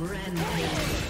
Rampage.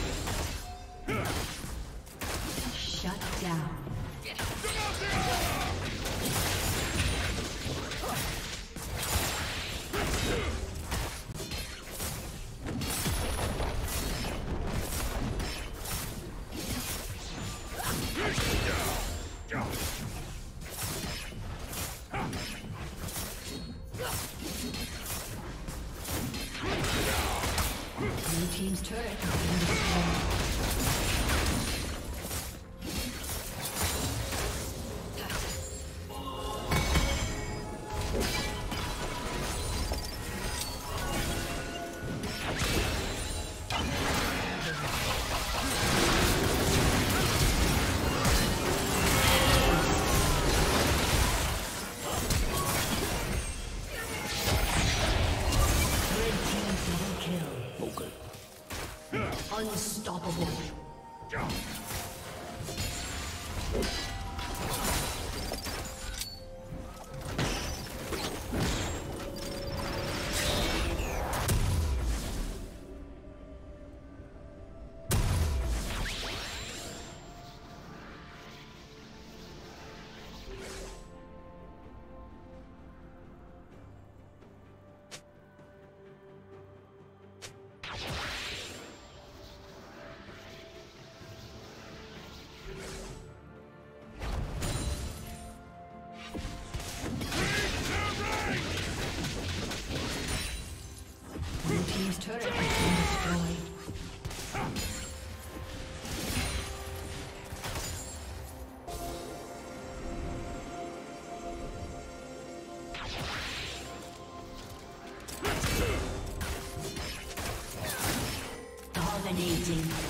Dominating.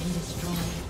Team slain